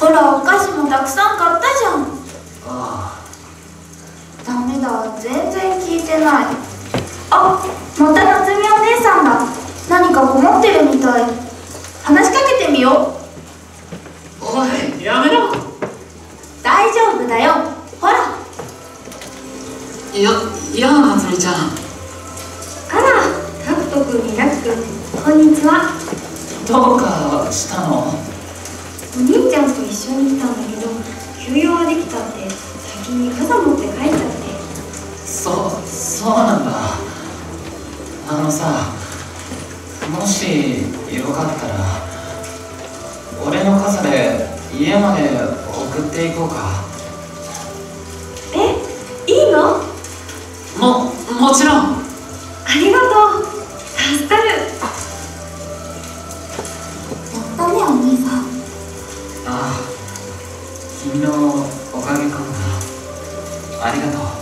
ほらお菓子もたくさん買ったじゃん。あダメだ全然聞いてない。あまた夏美お姉さんだ。何かこもってるみたい。話しかけてみよう。おいやめろ。大丈夫だよ。ほら。いやいやまつりちゃん。あらタクト君にラク君こんにちは。どうかしたの？お兄ちゃんと一緒に来たんだけど休養はできたって先に傘持って帰っちゃって。そうそうなんだ。あのさもしよかったら俺の傘で家まで送っていこうか。えいいの？ももちろん。ありがとう。助かのおかげかもな。ありがとう。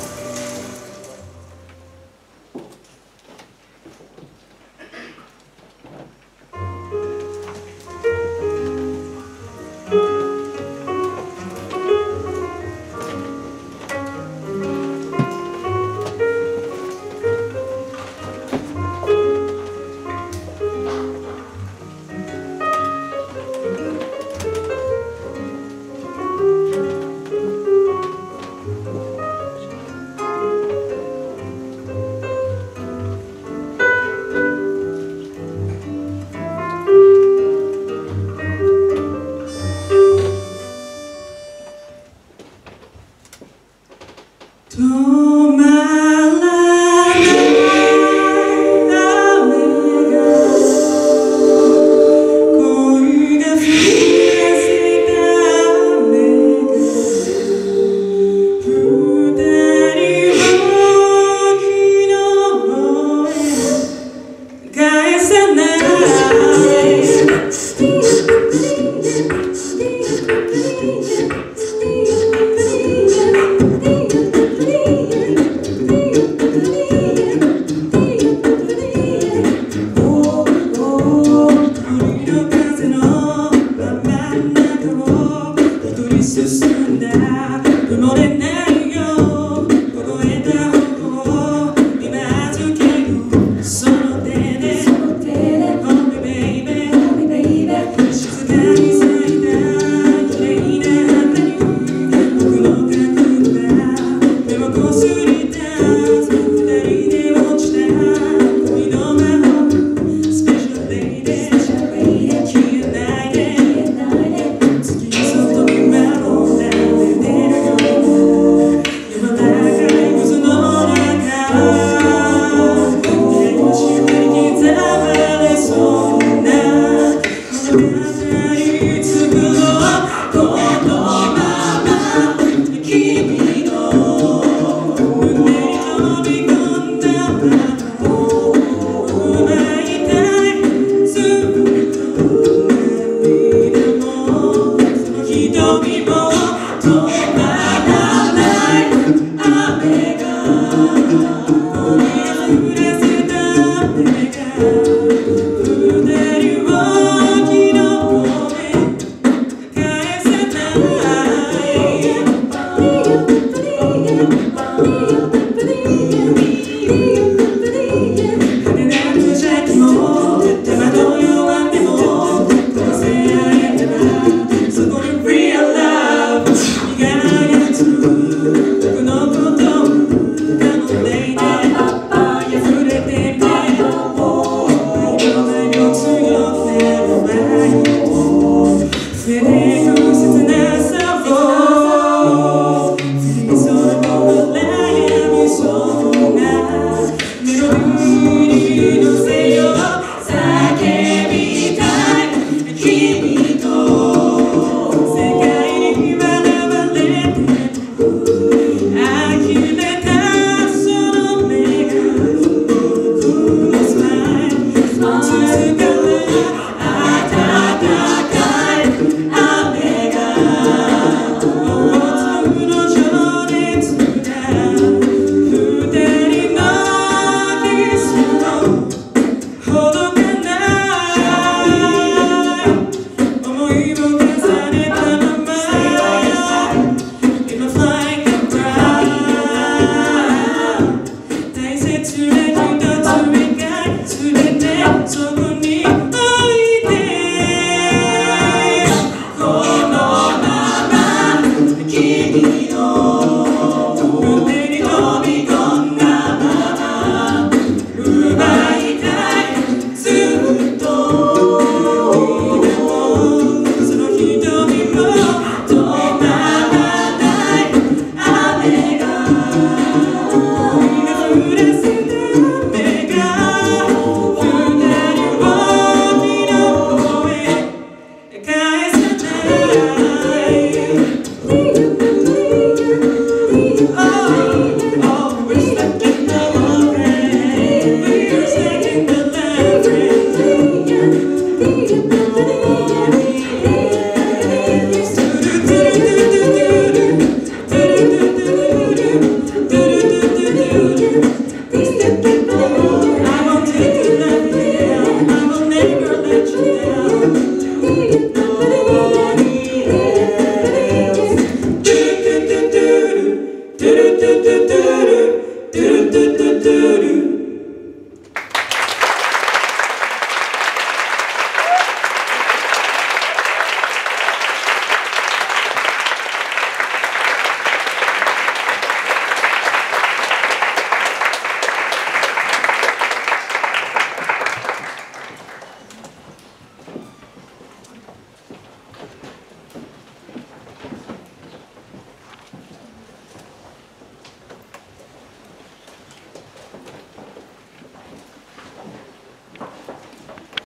night.